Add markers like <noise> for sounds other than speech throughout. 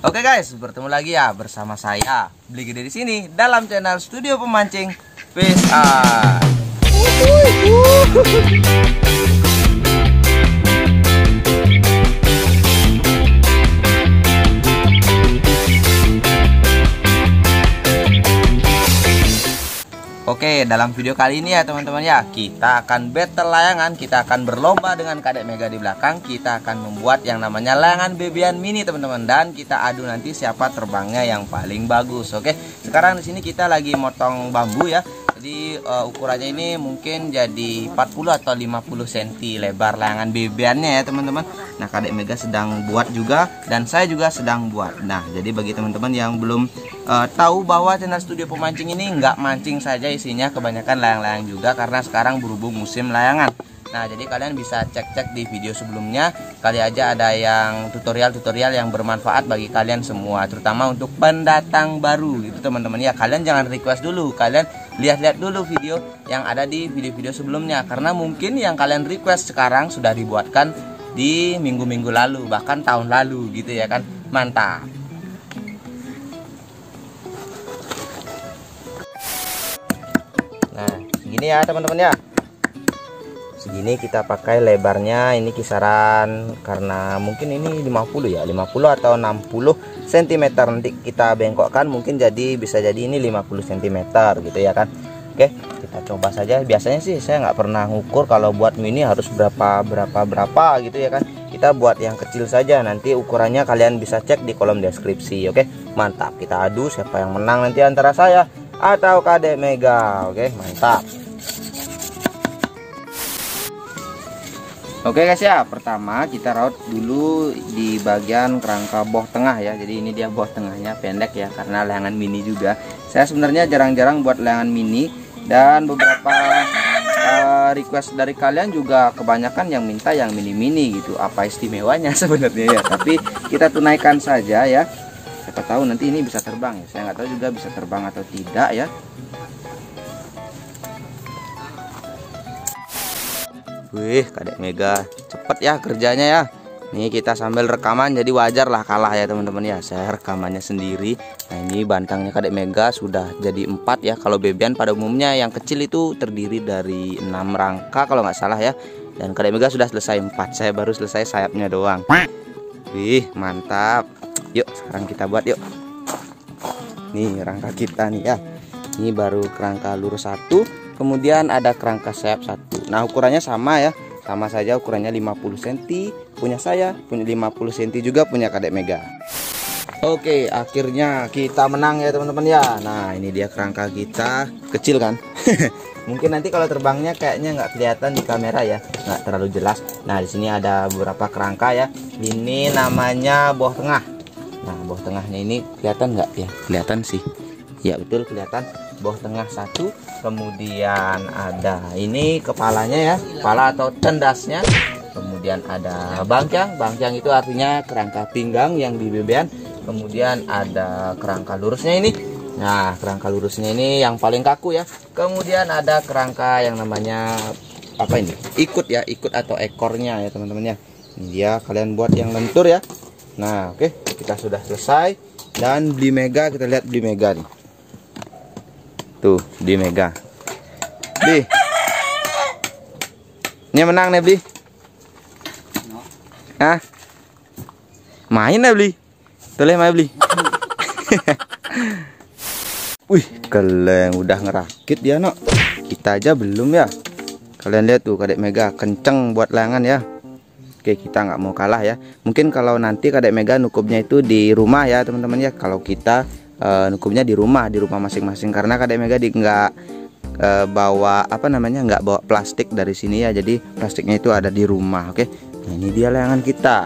Oke guys, bertemu lagi ya bersama saya Beli Gede di sini dalam channel Studio Pemancing out. Oke, dalam video kali ini ya teman-teman ya, kita akan battle layangan, kita akan berlomba dengan Kadek Mega di belakang, kita akan membuat yang namanya layangan bebian mini teman-teman dan kita adu nanti siapa terbangnya yang paling bagus. Oke, sekarang di sini kita lagi motong bambu ya. Jadi uh, ukurannya ini mungkin jadi 40 atau 50 cm lebar layangan bebiannya ya teman-teman. Nah, Kadek Mega sedang buat juga dan saya juga sedang buat. Nah, jadi bagi teman-teman yang belum uh, tahu bahwa channel studio pemancing ini nggak mancing saja isinya kebanyakan layang-layang juga karena sekarang berhubung musim layangan. Nah, jadi kalian bisa cek-cek di video sebelumnya. Kali aja ada yang tutorial-tutorial yang bermanfaat bagi kalian semua, terutama untuk pendatang baru gitu teman-teman. Ya, kalian jangan request dulu, kalian lihat-lihat dulu video yang ada di video-video sebelumnya karena mungkin yang kalian request sekarang sudah dibuatkan di minggu-minggu lalu, bahkan tahun lalu gitu ya kan. Mantap. Nah, gini ya teman-teman ya segini kita pakai lebarnya ini kisaran karena mungkin ini 50 ya 50 atau 60 cm nanti kita bengkokkan mungkin jadi bisa jadi ini 50 cm gitu ya kan. Oke kita coba saja. Biasanya sih saya nggak pernah ngukur kalau buat mini harus berapa berapa berapa gitu ya kan. Kita buat yang kecil saja. Nanti ukurannya kalian bisa cek di kolom deskripsi oke? Mantap kita adu siapa yang menang nanti antara saya atau kadek mega. Oke mantap Oke guys ya, pertama kita raut dulu di bagian kerangka boh tengah ya. Jadi ini dia boh tengahnya pendek ya karena layangan mini juga. Saya sebenarnya jarang-jarang buat layangan mini dan beberapa uh, request dari kalian juga kebanyakan yang minta yang mini-mini gitu. Apa istimewanya <laughs> sebenarnya ya? Tapi kita tunaikan saja ya. Siapa tahu nanti ini bisa terbang ya. Saya nggak tahu juga bisa terbang atau tidak ya. Wih, kadek Mega cepet ya kerjanya ya. Nih kita sambil rekaman jadi wajar lah kalah ya teman-teman ya. Saya rekamannya sendiri. Nah ini bantangnya kadek Mega sudah jadi empat ya. Kalau bebian pada umumnya yang kecil itu terdiri dari enam rangka kalau nggak salah ya. Dan kadek Mega sudah selesai empat. Saya baru selesai sayapnya doang. Wih mantap. Yuk sekarang kita buat yuk. Nih rangka kita nih ya. Ini baru kerangka lurus satu kemudian ada kerangka sayap satu nah ukurannya sama ya. Sama saja ukurannya 50 cm punya saya punya 50 cm juga punya kadek mega. Oke akhirnya kita menang ya teman-teman ya. Nah ini dia kerangka kita. Kecil kan? <laughs> Mungkin nanti kalau terbangnya kayaknya nggak kelihatan di kamera ya. Nggak terlalu jelas. Nah di sini ada beberapa kerangka ya. Ini namanya buah tengah. Nah buah tengahnya ini kelihatan nggak ya kelihatan sih. Ya betul kelihatan. Bawah tengah satu kemudian ada ini kepalanya ya kepala atau tendasnya. Kemudian ada bangkyang bangkyang itu artinya kerangka pinggang yang di bebean. Kemudian ada kerangka lurusnya ini. Nah kerangka lurusnya ini yang paling kaku ya. Kemudian ada kerangka yang namanya apa ini? Ikut ya ikut atau ekornya ya teman-teman ya. Dia kalian buat yang lentur ya. Nah oke kita sudah selesai. Dan beli mega kita lihat beli mega nih Tuh, di mega. Bi. Ini menang nih, Bi. Hah? Main nih, Bli. Boleh main, Bli. Wih, kalian udah ngerakit dia, Nok. Kita aja belum ya. Kalian lihat tuh, Kadek Mega kenceng buat layangan ya. Oke, kita nggak mau kalah ya. Mungkin kalau nanti Kadek Mega nukupnya itu di rumah ya, teman-teman ya. Kalau kita uh, nukumnya di rumah di rumah masing-masing. Karena kadang mega di nggak uh, bawa apa namanya nggak bawa plastik dari sini ya. Jadi plastiknya itu ada di rumah oke? Nah, ini dia layangan kita.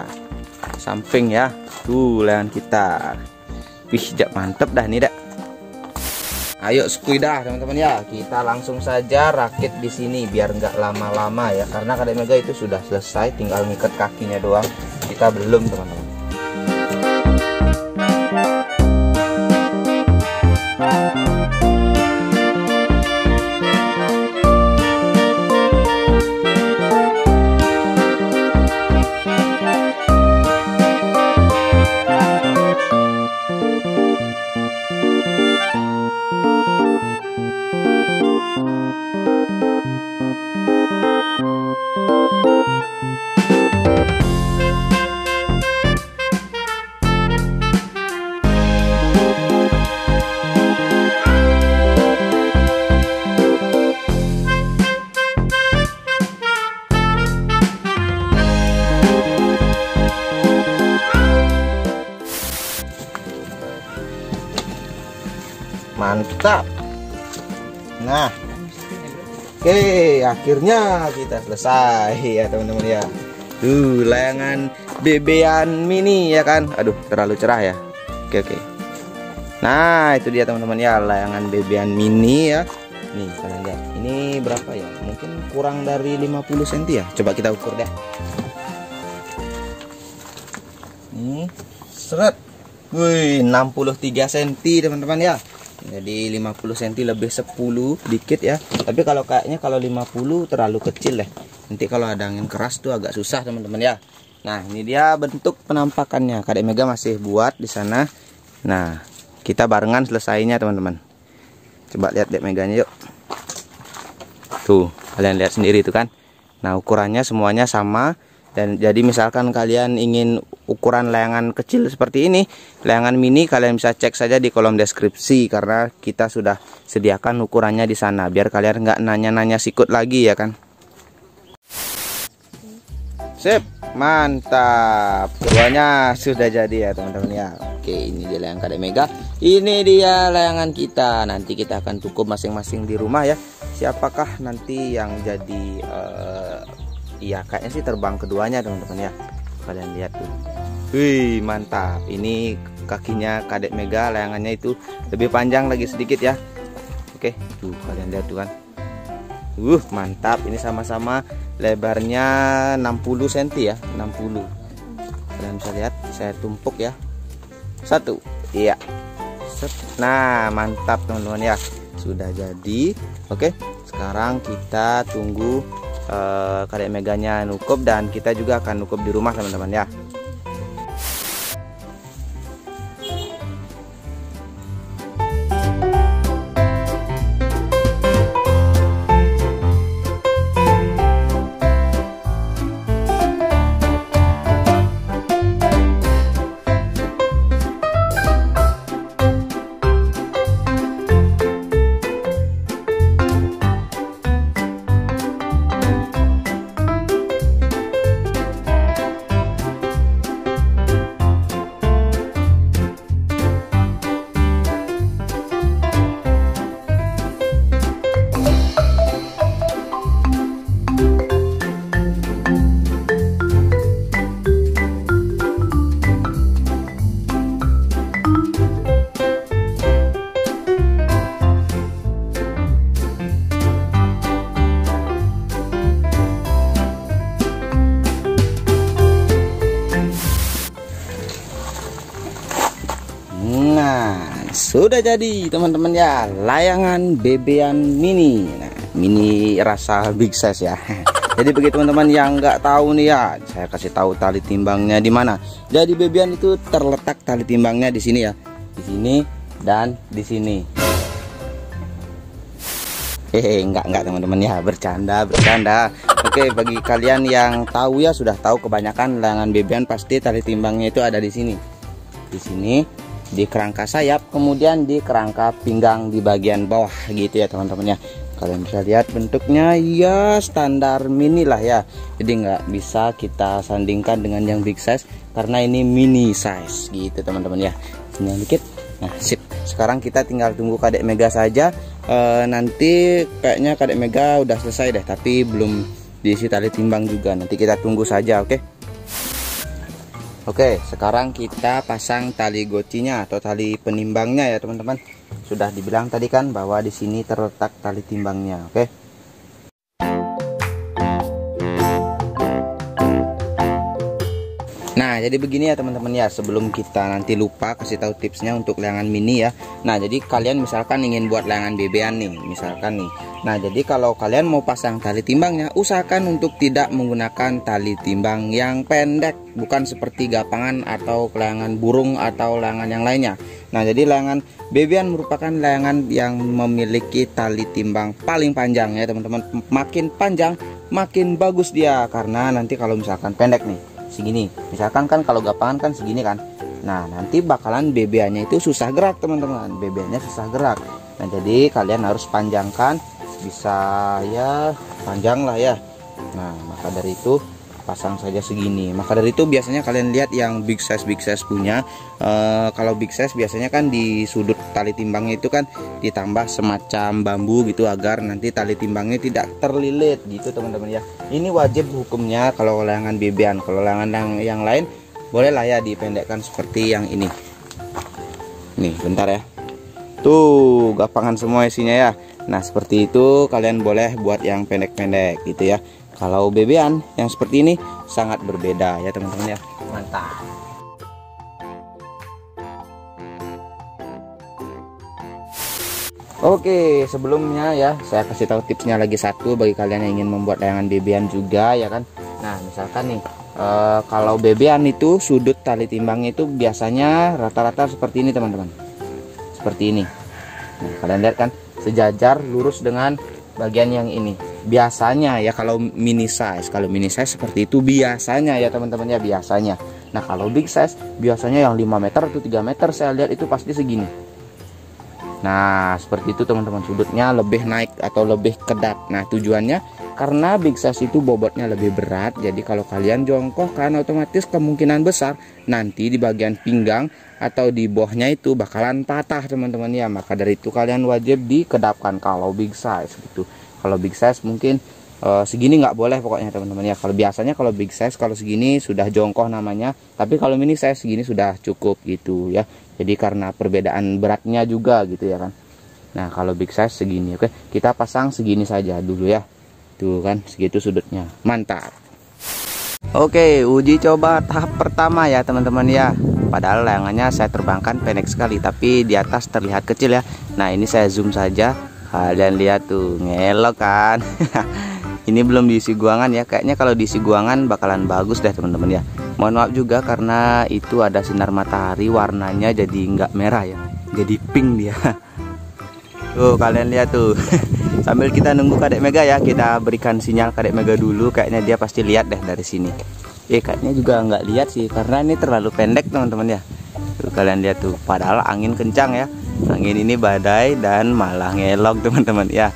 Samping ya. Tuh layangan kita. Wih jak mantep dah nih dak ayo skuidah teman-teman ya. Kita langsung saja rakit di sini biar nggak lama-lama ya. Karena kadang mega itu sudah selesai tinggal ngikat kakinya doang. Kita belum teman-teman Thank you. Akhirnya kita selesai ya teman-teman ya. Tuh layangan bebean mini ya kan? Aduh terlalu cerah ya. Oke oke. Nah itu dia teman-teman ya layangan bebean mini ya. Nih kalian lihat. Ini berapa ya? Mungkin kurang dari 50 cm ya. Coba kita ukur deh nih seret. Wih, 63 cm teman-teman ya jadi 50 cm lebih 10 dikit ya. Tapi kalau kayaknya kalau 50 terlalu kecil deh. Nanti kalau ada angin keras tuh agak susah teman-teman ya. Nah ini dia bentuk penampakannya. Kadek Mega masih buat di sana. Nah kita barengan selesainya teman-teman. Coba lihat dek Meganya yuk. Tuh kalian lihat sendiri itu kan. Nah ukurannya semuanya sama dan jadi misalkan kalian ingin ukuran layangan kecil seperti ini layangan mini kalian bisa cek saja di kolom deskripsi karena kita sudah sediakan ukurannya di sana. Biar kalian nggak nanya-nanya sikut lagi ya kan? Sip mantap. Keduanya sudah jadi ya teman-teman ya. Oke ini dia layangan kadek mega. Ini dia layangan kita. Nanti kita akan cukup masing-masing di rumah ya. Siapakah nanti yang jadi uh, iya kayaknya sih terbang keduanya teman-teman ya. Kalian lihat tuh. Wih mantap. Ini kakinya kadek mega layangannya itu lebih panjang lagi sedikit ya. Oke tuh kalian lihat tuh kan. Uh mantap. Ini sama-sama lebarnya 60 cm ya. 60 kalian bisa lihat saya tumpuk ya. Satu. Iya. Nah mantap teman-teman ya. Sudah jadi. Oke sekarang kita tunggu uh, kadek meganya nukup dan kita juga akan nukup di rumah teman-teman ya Sudah jadi teman-teman ya layangan bebean mini. Nah, mini rasa big size ya. <laughs> Jadi bagi teman-teman yang nggak tahu nih ya, saya kasih tahu tali timbangnya di mana. Jadi bebean itu terletak tali timbangnya di sini ya. Di sini dan di sini. Hehe, enggak enggak teman-teman ya, bercanda, bercanda. Oke, bagi kalian yang tahu ya sudah tahu kebanyakan layangan bebean pasti tali timbangnya itu ada di sini. Di sini di kerangka sayap kemudian di kerangka pinggang di bagian bawah gitu ya teman-teman ya. Kalian bisa lihat bentuknya ya standar mini lah ya. Jadi nggak bisa kita sandingkan dengan yang big size karena ini mini size gitu teman-teman ya. Ini yang dikit. Nah sip. Sekarang kita tinggal tunggu kadek mega saja. E, nanti kayaknya kadek mega udah selesai deh tapi belum diisi tali timbang juga. Nanti kita tunggu saja oke? okay? Oke, sekarang kita pasang tali gocinya atau tali penimbangnya ya, teman-teman. Sudah dibilang tadi kan bahwa di sini terletak tali timbangnya, oke? Nah jadi begini ya teman-teman ya sebelum kita nanti lupa kasih tahu tipsnya untuk layangan mini ya. Nah jadi kalian misalkan ingin buat layangan bebean nih misalkan nih. Nah jadi kalau kalian mau pasang tali timbangnya usahakan untuk tidak menggunakan tali timbang yang pendek Bukan seperti gapangan atau layangan burung atau layangan yang lainnya. Nah jadi layangan bebean merupakan layangan yang memiliki tali timbang paling panjang ya teman-teman. Makin panjang makin bagus dia Karena nanti kalau misalkan pendek nih segini. Misalkan kan kalau gapangan kan segini kan. Nah nanti bakalan bebeannya itu susah gerak teman-teman. Bebeannya susah gerak. Nah jadi kalian harus panjangkan. Bisa ya panjang lah ya. Nah maka dari itu pasang saja segini. Maka dari itu biasanya kalian lihat yang big size big size punya. E, kalau big size biasanya kan di sudut tali timbangnya itu kan ditambah semacam bambu gitu agar nanti tali timbangnya tidak terlilit gitu teman-teman ya. Ini wajib hukumnya kalau layangan bebean. Kalau layangan yang, yang lain boleh lah ya dipendekkan seperti yang ini. Nih bentar ya. Tuh gapangan semua isinya ya. Nah seperti itu kalian boleh buat yang pendek-pendek gitu ya kalau bebean yang seperti ini sangat berbeda ya teman-teman ya. Mantap. Oke, sebelumnya ya saya kasih tahu tipsnya lagi satu bagi kalian yang ingin membuat layangan bebean juga ya kan. Nah, misalkan nih e, kalau bebean itu sudut tali timbangnya itu biasanya rata-rata seperti ini teman-teman. Seperti ini. Nah, kalian lihat kan sejajar lurus dengan bagian yang ini biasanya ya kalau mini size kalau mini size seperti itu biasanya ya teman-teman ya biasanya. Nah kalau big size biasanya yang 5 meter atau 3 meter saya lihat itu pasti segini. Nah seperti itu teman-teman sudutnya lebih naik atau lebih kedap nah tujuannya karena big size itu bobotnya lebih berat jadi kalau kalian jongkok kan otomatis kemungkinan besar nanti di bagian pinggang atau di bawahnya itu bakalan patah teman-teman ya. Maka dari itu kalian wajib dikedapkan kalau big size gitu kalau big size mungkin uh, segini nggak boleh pokoknya teman-teman. Ya kalau biasanya kalau big size kalau segini sudah jongkoh namanya tapi kalau mini size segini sudah cukup gitu ya. Jadi karena perbedaan beratnya juga gitu ya kan. Nah kalau big size segini oke kita pasang segini saja dulu ya. Tuh kan segitu sudutnya. Mantap. Oke uji coba tahap pertama ya teman-teman ya. Padahal layangannya saya terbangkan pendek sekali Tapi di atas terlihat kecil ya. Nah ini saya zoom saja kalian lihat tuh ngelok kan. <laughs> Ini belum diisi guangan ya. Kayaknya kalau diisi guangan bakalan bagus deh teman-teman ya. Mohon maaf juga karena itu ada sinar matahari warnanya jadi nggak merah ya. Jadi pink dia. <laughs> Tuh kalian lihat tuh. <laughs> Sambil kita nunggu kadek mega ya kita berikan sinyal kadek mega dulu. Kayaknya dia pasti lihat deh dari sini. Eh kayaknya juga nggak lihat sih karena ini terlalu pendek teman-teman ya. Tuh kalian lihat tuh. Padahal angin kencang ya angin ini badai dan malah ngelok teman-teman. Ya.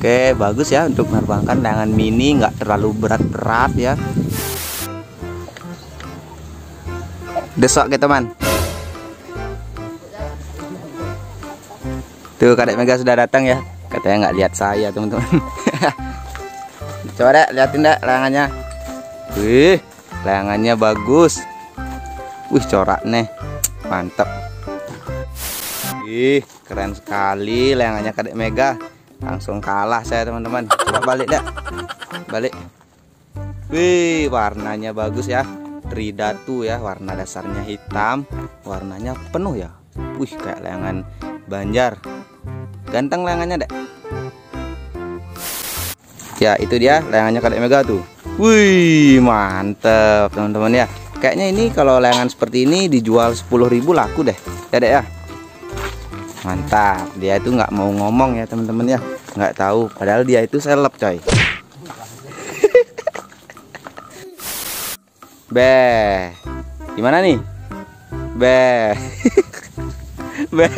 Oke bagus ya untuk menerbangkan layangan mini nggak terlalu berat-berat ya. Desok ke teman. Tuh kadek mega sudah datang ya. Katanya nggak lihat saya teman-teman. <laughs> Coba deh liatin deh layangannya. Wih layangannya bagus. Wih corak nih. Mantap Ih, keren sekali layangannya kadek Mega. Langsung kalah saya teman-teman. Balik dah. Balik. Wih, warnanya bagus ya. Tridatu ya, warna dasarnya hitam, warnanya penuh ya. Wih, kayak layangan Banjar. Ganteng layangannya, Dek. Ya, itu dia layangannya kadek Mega tuh. Wih, mantep teman-teman ya. Kayaknya ini kalau layangan seperti ini dijual 10.000 laku deh. Ya, Dek ya mantap. Dia itu nggak mau ngomong ya teman-teman ya. Nggak tahu. Padahal dia itu seleb coy. <laughs> Be. Gimana nih? Be. <laughs> Be. <laughs>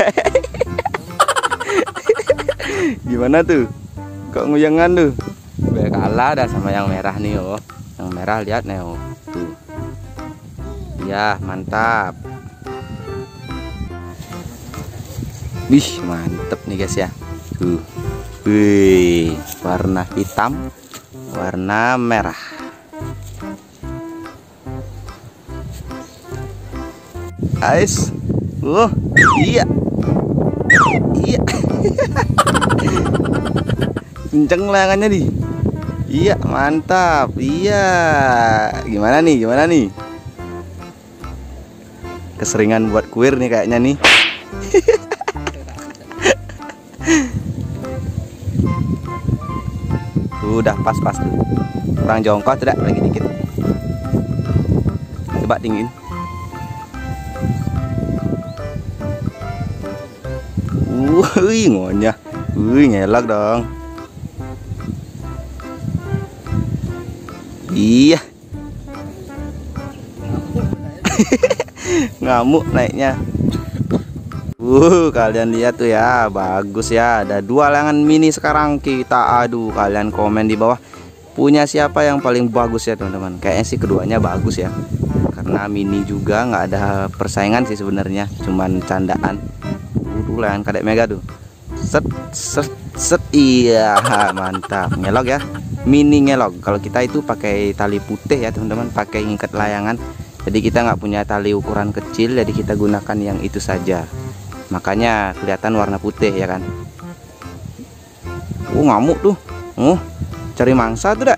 Gimana tuh? Kok nguyangan tuh? Be kalah dah sama yang merah nih oh. Yang merah lihat nih oh. Tuh. Ya mantap Wih mantep nih guys ya. Tuh. Wih warna hitam Warna merah. Guys Oh iya. Iya. <laughs> Kenceng layangannya nih. Iya mantap. Iya. Gimana nih gimana nih? Keseringan buat kuir nih kayaknya nih udah pas-pas kurang jongkok tidak lagi dikit coba tinggiin Wih, ngonyah. Wih, ngelak dong. Iya. <laughs> Ngamuk naiknya. Uh, kalian lihat tuh ya, bagus ya. Ada dua layangan mini sekarang kita adu. Kalian komen di bawah punya siapa yang paling bagus ya teman-teman. Kayaknya sih keduanya bagus ya. Karena mini juga nggak ada persaingan sih sebenarnya, cuman candaan. Uh, layangan kadek mega tuh. Set set set iya, mantap. Ngelok ya. Mini ngelok. Kalau kita itu pakai tali putih ya teman-teman, pakai ngikat layangan. Jadi kita nggak punya tali ukuran kecil, jadi kita gunakan yang itu saja makanya kelihatan warna putih ya kan? Uh ngamuk tuh. Uh cari mangsa tuh dak.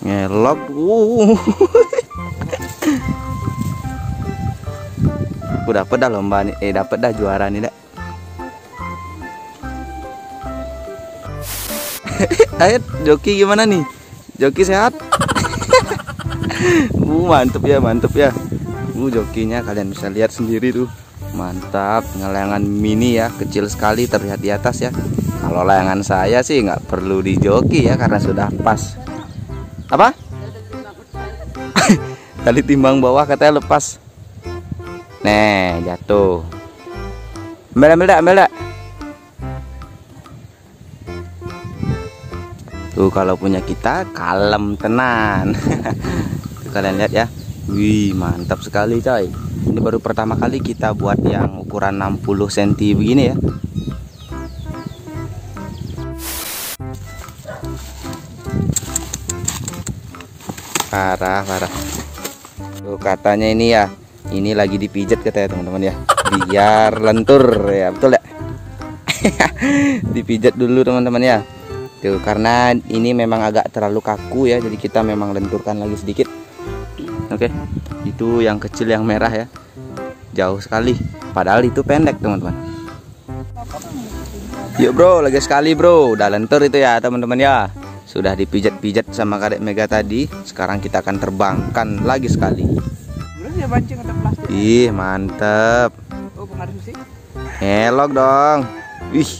Ngelok. Uh. <laughs> Aku dapet dah lomba nih. Eh dapet dah juara nih dak. <laughs> Ayo joki gimana nih? Joki sehat? <laughs> Uh mantep ya mantep ya. Uh jokinya kalian bisa lihat sendiri tuh mantap ngelayangan mini ya kecil sekali terlihat di atas ya. Kalau layangan saya sih nggak perlu dijoki ya karena sudah pas. Apa? <laughs> Tali timbang bawah katanya lepas. Nih jatuh. Ambil ambil ambil tuh kalau punya kita kalem tenan. <laughs> Kalian lihat ya wih mantap sekali coy. Ini baru pertama kali kita buat yang ukuran 60 cm begini ya. Parah parah. Tuh katanya ini ya ini lagi dipijat katanya teman-teman ya. Biar lentur ya betul ya? <laughs> Dipijat dulu teman-teman ya. Tuh karena ini memang agak terlalu kaku ya jadi kita memang lenturkan lagi sedikit oke? Itu yang kecil yang merah ya. Jauh sekali. Padahal itu pendek teman-teman. Yuk bro. Lagi sekali bro. Udah lentur itu ya teman-teman ya. Sudah dipijat-pijat sama kadek mega tadi. Sekarang kita akan terbangkan lagi sekali. Ih mantep. Elok dong. Wih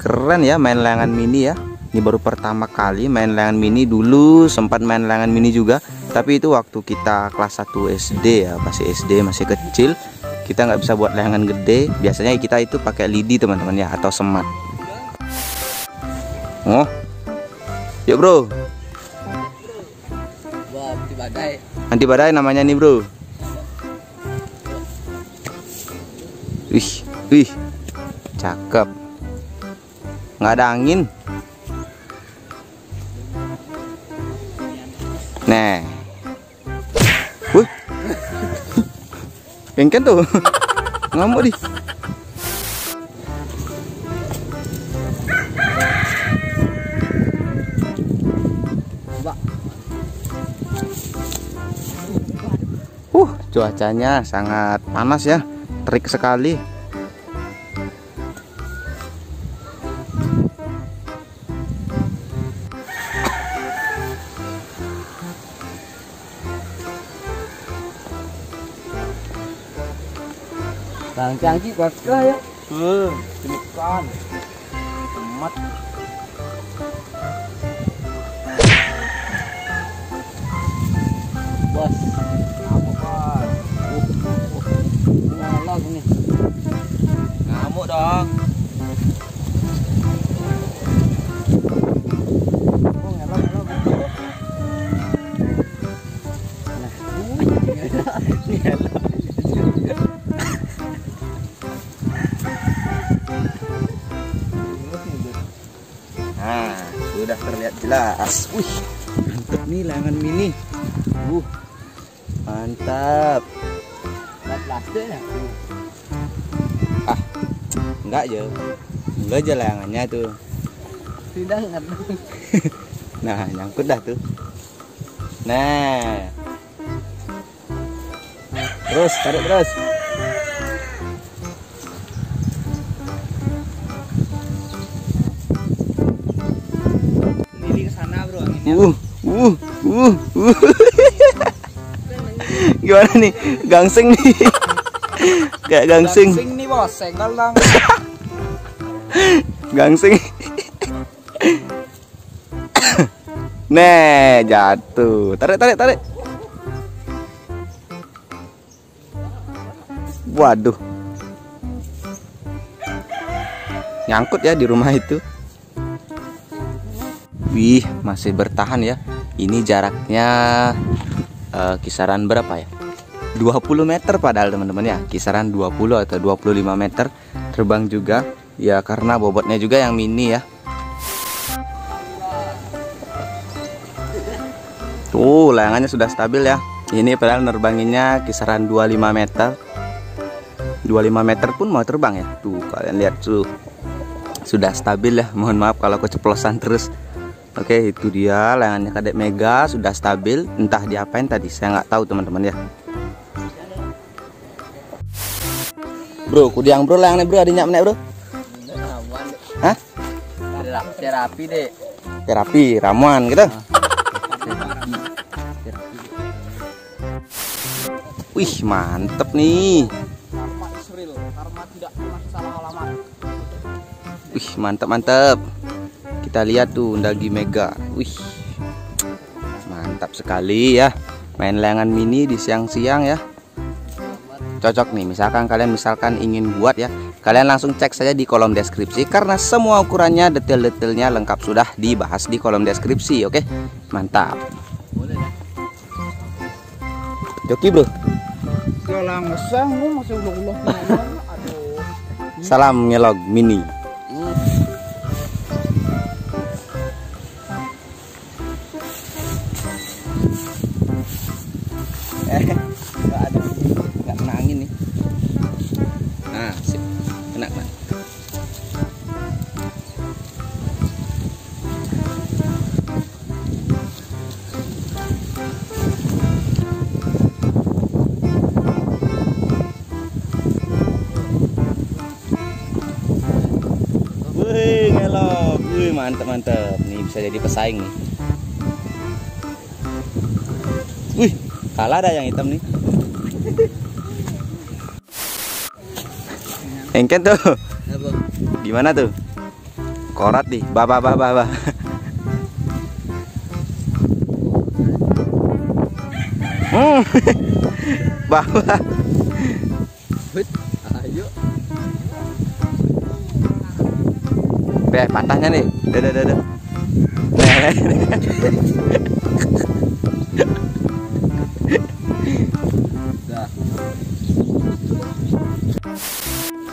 keren ya main layangan mini ya. Ini baru pertama kali main layangan mini. Dulu sempat main layangan mini juga tapi itu waktu kita kelas 1 SD ya masih SD masih kecil kita nggak bisa buat layangan gede. Biasanya kita itu pakai lidi teman-teman ya atau semat. Oh. Yuk bro. Anti badai anti badai namanya nih bro. Wih wih. Cakep. Nggak ada angin Pengken tuh. <laughs> Ngamuk di. Uh, cuacanya sangat panas ya. Terik sekali. Cangki bakal ya. Hmm, demikian. Emat. Bos. Apa kan? Uh, uh. Ngamuk dong. Jelas. Wih, mantap nih layangan mini. Uh, mantap. Plastik ya. Ah, enggak aja. Enggak aja layangannya <laughs> tuh. Tidak. Nah, nyangkut dah tuh. Nah. Terus, tarik terus. Uh, uh, uh, uh. <laughs> Gimana nih? Gangsing nih. <laughs> Kayak gangsing. Gangsing nih, bos, senggol dong. <laughs> gangsing Nih jatuh tarik tarik tarik waduh nyangkut ya di rumah itu wih masih bertahan ya. Ini jaraknya uh, kisaran berapa ya? 20 meter padahal teman-teman ya. Kisaran 20 atau 25 meter. Terbang juga. Ya karena bobotnya juga yang mini ya. Tuh layangannya sudah stabil ya. Ini padahal nerbanginnya kisaran 25 meter. 25 meter pun mau terbang ya. Tuh kalian lihat tuh. Sudah stabil ya. Mohon maaf kalau keceplosan terus oke itu dia layangannya kadek mega sudah stabil entah diapain tadi saya nggak tahu teman-teman ya bro kudiang bro layangnya bro adinya menek bro Hah? Terapi deh. Terapi, ramuan gitu. Wih, mantep nih. Wih, mantep mantep. Kita lihat tuh dagi mega. Wih, mantap sekali ya. Main layangan mini di siang-siang ya. Cocok nih, misalkan kalian misalkan ingin buat ya Kalian langsung cek saja di kolom deskripsi karena semua ukurannya detail-detailnya lengkap sudah dibahas di kolom deskripsi. Oke, mantap. Joki bro. Salam <laughs> ngelog mini. Mantep mantep nih bisa jadi pesaing nih. Wih kalah ada yang hitam nih. Engken tuh. Gimana tuh? Korat nih. Bah. hmm. Bah bah <laughs> Be, patahnya nih. Dadah, dadah. <laughs>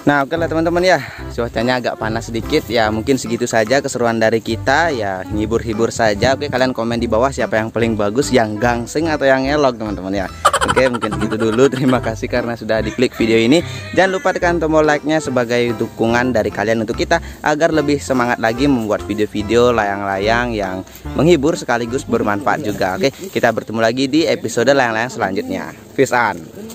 Nah oke lah teman-teman ya. Cuacanya agak panas sedikit. Ya mungkin segitu saja keseruan dari kita. Ya hibur-hibur saja. Oke kalian komen di bawah siapa yang paling bagus Yang gangsing atau yang elok teman-teman ya Oke mungkin segitu dulu. Terima kasih karena sudah diklik video ini. Jangan lupa tekan tombol like-nya Sebagai dukungan dari kalian untuk kita Agar lebih semangat lagi membuat video-video layang-layang Yang menghibur sekaligus bermanfaat juga. Oke kita bertemu lagi di episode layang-layang selanjutnya. Peace on